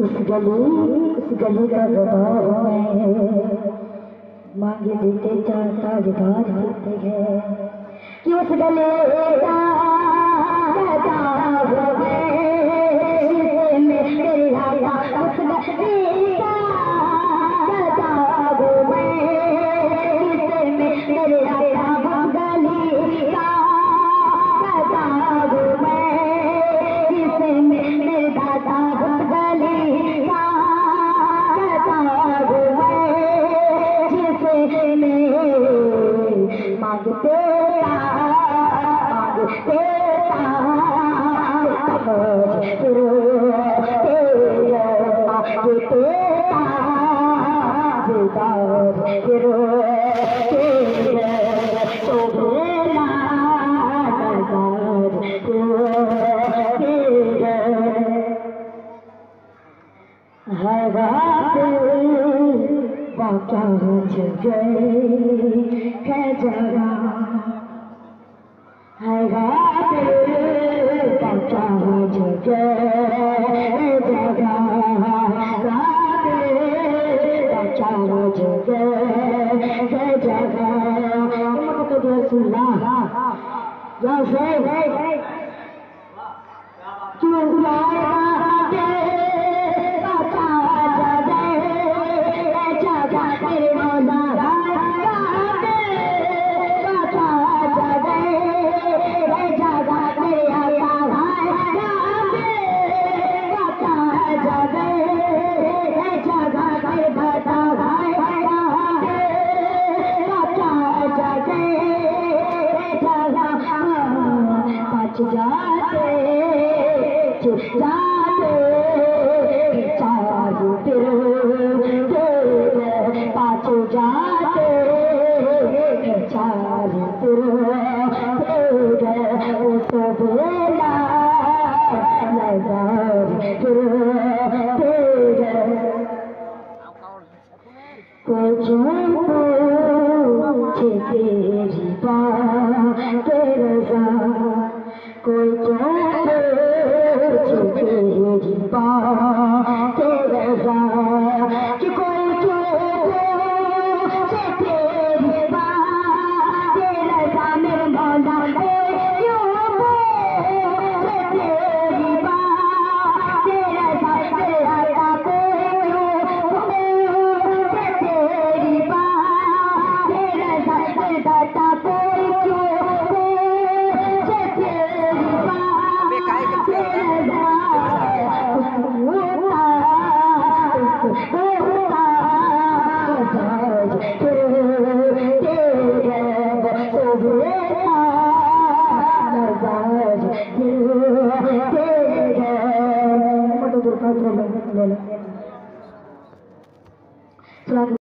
उस गली उस गली का गवाह मैं मांगे देते चाहता विधान होते हैं कि उस गले का गवाह मैं मेरे दादा उस गली का गवाह कोई चोर चुके जी पा